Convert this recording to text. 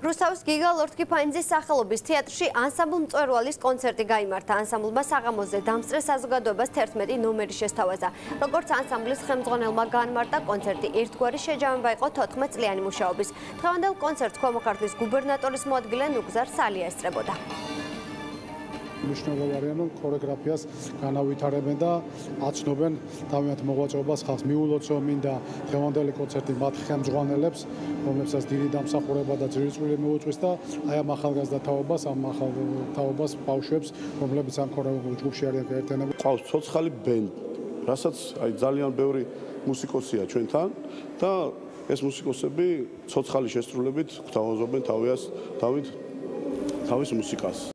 რუსთავის გიგა ლორთქიფაინძის სახელობის თეატრში ანსამბლ მწვერვალის კონცერტი გამართა. ანსამბლმა საღამოზე დამსწრე საზოგადოებას 11 ნომერი შესთავაზა. როგორც ანსამბლის ხელმძღვანელმა განმარტა, კონცერტი ერთგვარი შეჯამება იყო 14 წლიანი მუშაობის. დღევანდელ კონცერტს ქვემოქართლის გუბერნატორის მოადგილე ნუგზარ სალია ესწრებოდა. მნიშვნელოვანია რომ ქორეგრაფიას განავითარებენ და აცნობენ თავიანთ მოღვაწეობას ხალხს მიულოცო მინდა დღევანდელი კონცერტი მათ ხელმძღვანელებს რომლებსაც დიდი დამსახურება და ძირწვილი მოუწვის და აი ამ ახალგაზრდა თაობას ამ ახალ თაობას ბავშვებს რომლებიც ამ ქორეგრაფიულ ჯგუფში არიან გაერთიანებული ყავს ცოცხალი ბენდი რასაც აი ძალიან ბევრი მუსიკოსია ჩვენთან და ეს მუსიკოსები ცოცხალი შესრულებით გვთავაზობენ თავის თავის თავის მუსიკას